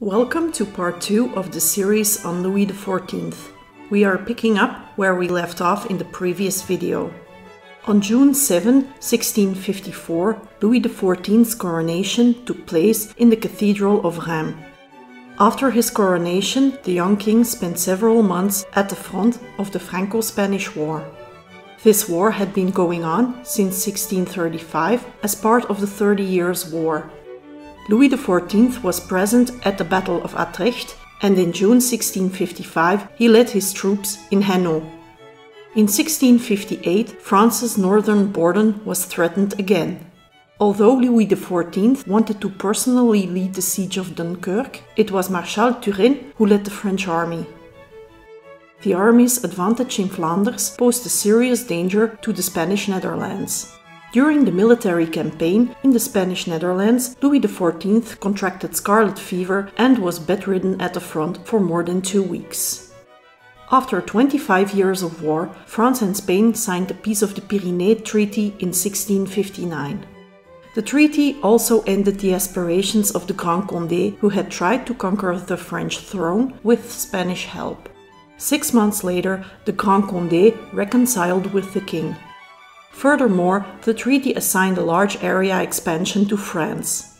Welcome to part 2 of the series on Louis XIV. We are picking up where we left off in the previous video. On June 7, 1654, Louis XIV's coronation took place in the Cathedral of Reims. After his coronation, the young king spent several months at the front of the Franco Spanish War. This war had been going on since 1635 as part of the Thirty Years' War. Louis XIV was present at the Battle of Utrecht and in June 1655 he led his troops in Hainaut. In 1658, France's northern border was threatened again. Although Louis XIV wanted to personally lead the siege of Dunkirk, it was Marshal Turenne who led the French army. The army's advantage in Flanders posed a serious danger to the Spanish Netherlands. During the military campaign in the Spanish Netherlands, Louis XIV contracted scarlet fever and was bedridden at the front for more than two weeks. After 25 years of war, France and Spain signed the Peace of the Pyrenees Treaty in 1659. The treaty also ended the aspirations of the Grand Condé, who had tried to conquer the French throne with Spanish help. Six months later, the Grand Condé reconciled with the king. Furthermore, the treaty assigned a large area expansion to France.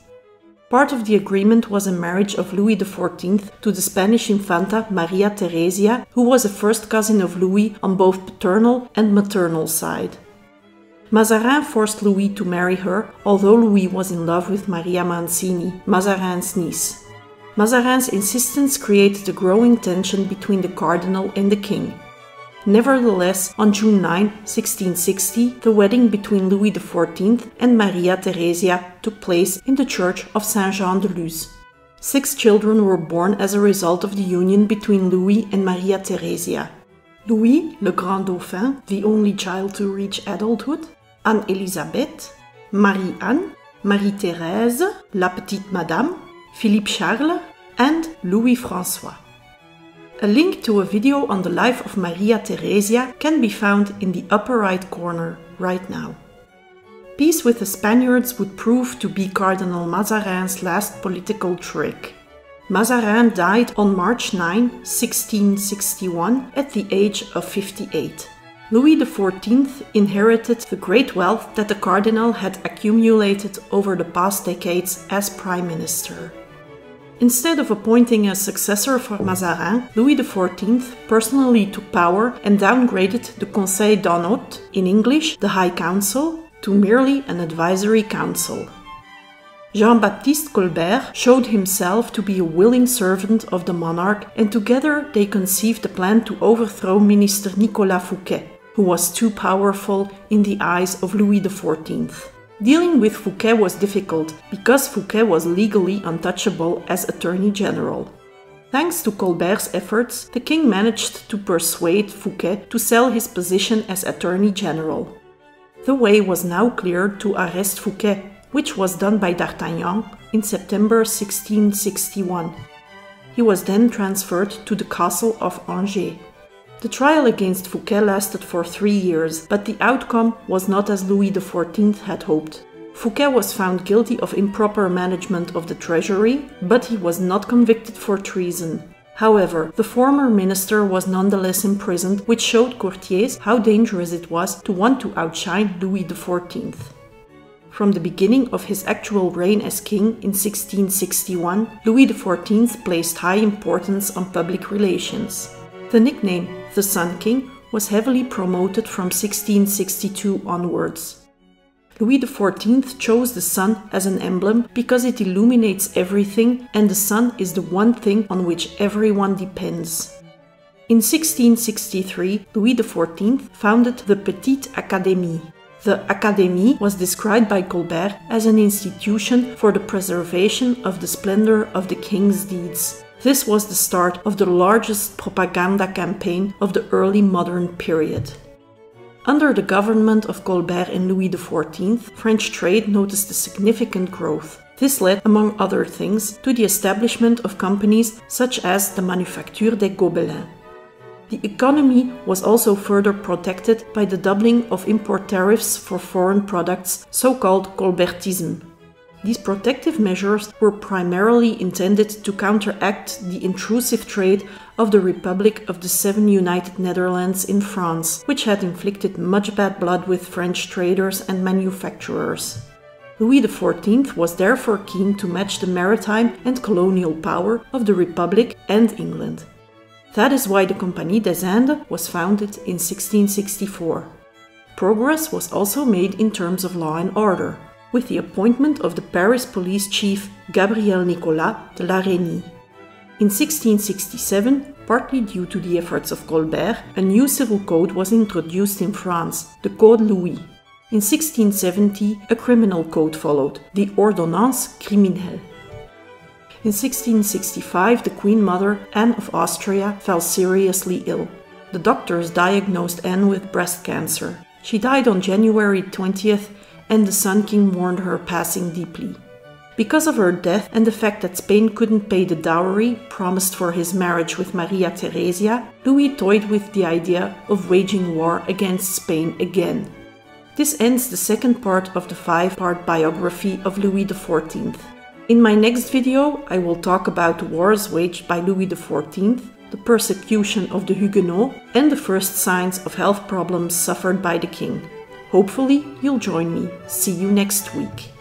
Part of the agreement was a marriage of Louis XIV to the Spanish Infanta Maria Theresia, who was a first cousin of Louis on both paternal and maternal side. Mazarin forced Louis to marry her, although Louis was in love with Maria Mancini, Mazarin's niece. Mazarin's insistence created a growing tension between the cardinal and the king. Nevertheless, on June 9, 1660, the wedding between Louis XIV and Maria Theresia took place in the church of Saint Jean de Luz. Six children were born as a result of the union between Louis and Maria Theresia. Louis, le Grand Dauphin, the only child to reach adulthood, Anne Elisabeth, Marie Anne, Marie Thérèse, la Petite Madame, Philippe Charles, and Louis François. A link to a video on the life of Maria Theresia can be found in the upper right corner right now. Peace with the Spaniards would prove to be Cardinal Mazarin's last political trick. Mazarin died on March 9, 1661, at the age of 58. Louis XIV inherited the great wealth that the cardinal had accumulated over the past decades as prime minister. Instead of appointing a successor for Mazarin, Louis XIV personally took power and downgraded the Conseil d'en haut, in English, the High Council, to merely an advisory council. Jean Baptiste Colbert showed himself to be a willing servant of the monarch, and together they conceived a plan to overthrow Minister Nicolas Fouquet, who was too powerful in the eyes of Louis XIV. Dealing with Fouquet was difficult because Fouquet was legally untouchable as Attorney General. Thanks to Colbert's efforts, the king managed to persuade Fouquet to sell his position as Attorney General. The way was now cleared to arrest Fouquet, which was done by D'Artagnan in September 1661. He was then transferred to the castle of Angers. The trial against Fouquet lasted for three years, but the outcome was not as Louis XIV had hoped. Fouquet was found guilty of improper management of the treasury, but he was not convicted for treason. However, the former minister was nonetheless imprisoned, which showed courtiers how dangerous it was to want to outshine Louis XIV. From the beginning of his actual reign as king in 1661, Louis XIV placed high importance on public relations. The nickname the Sun King was heavily promoted from 1662 onwards. Louis XIV chose the sun as an emblem because it illuminates everything and the sun is the one thing on which everyone depends. In 1663, Louis XIV founded the Petite Académie. The Académie was described by Colbert as an institution for the preservation of the splendor of the king's deeds. This was the start of the largest propaganda campaign of the early modern period. Under the government of Colbert and Louis XIV, French trade noticed a significant growth. This led, among other things, to the establishment of companies such as the Manufacture des Gobelins. The economy was also further protected by the doubling of import tariffs for foreign products, so called Colbertism. These protective measures were primarily intended to counteract the intrusive trade of the Republic of the Seven United Netherlands in France, which had inflicted much bad blood with French traders and manufacturers. Louis XIV was therefore keen to match the maritime and colonial power of the Republic and England. That is why the Compagnie des Indes was founded in 1664. Progress was also made in terms of law and order with the appointment of the Paris police chief Gabriel Nicolas de la Reynie. In 1667, partly due to the efforts of Colbert, a new civil code was introduced in France, the Code Louis. In 1670, a criminal code followed, the Ordonnance criminelle. In 1665, the Queen Mother, Anne of Austria, fell seriously ill. The doctors diagnosed Anne with breast cancer. She died on January 20th and the Sun King mourned her passing deeply. Because of her death and the fact that Spain couldn't pay the dowry promised for his marriage with Maria Theresia, Louis toyed with the idea of waging war against Spain again. This ends the second part of the five part biography of Louis XIV. In my next video, I will talk about the wars waged by Louis XIV, the persecution of the Huguenots, and the first signs of health problems suffered by the king. Hopefully, you'll join me. See you next week.